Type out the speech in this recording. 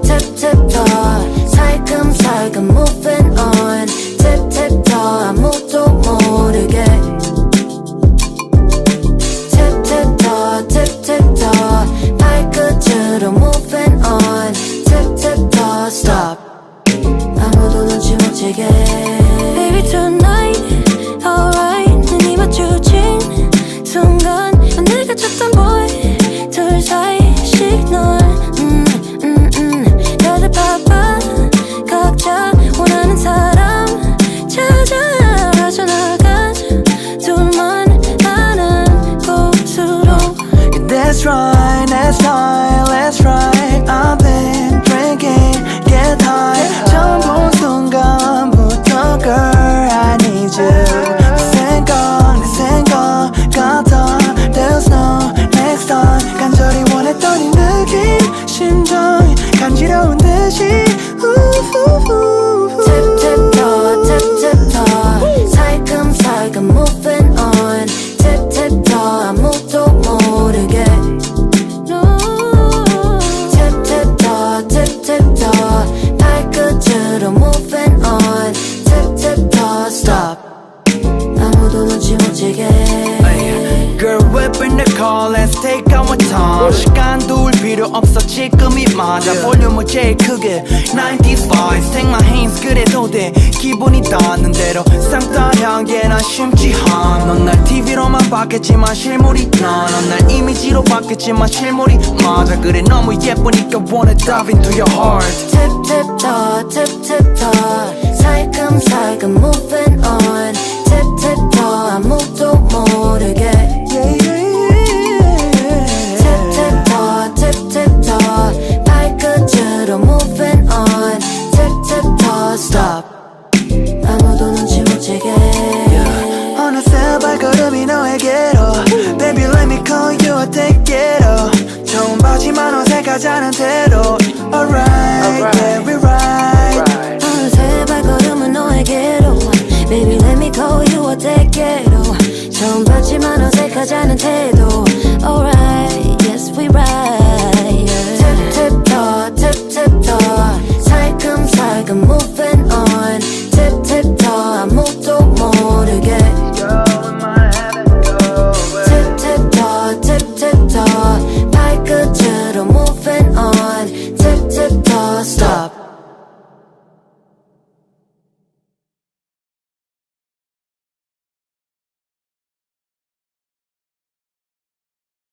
tip tiptoe 살금살금 moving on tip tiptoe 아무도 모르게 tip tiptoe tip tiptoe 발끝으로 moving on tip tiptoe stop 아무도 눈치 못 채게 Baby tonight alright 눈이 마주친 That's right, that's right, that's right I've been drinking, get high 처음 본 순간부터 girl I need you 네 생각, 내 생각 같아 There's no next time 간절히 원했던 이 느낌 심장이 간지러운 듯이 채게. Girl whip in the car let's take our time. 시간 둘 필요 없어. 지금이 맞아. 볼륨을 제일 크게. 90s vibes take my hands. 그래도 돼. 기분이 닿는 대로. 쌍따 향기에 난 심지한 넌날 TV로만 봤겠지만 실물이 나넌날 이미지로 봤겠지만 실물이 맞아. 그래 너무 예쁘니까 wanna dive into your heart up 처음 봤지만 어색하지 않은 태도 Alright, yeah we right 어느새 발걸음은 너에게로 Baby let me call you a 대게로 처음 봤지만 어색하지 않은 태도 Alright, yes we right Tip tip toe, tip tip toe 살금살금 moving on Tip tip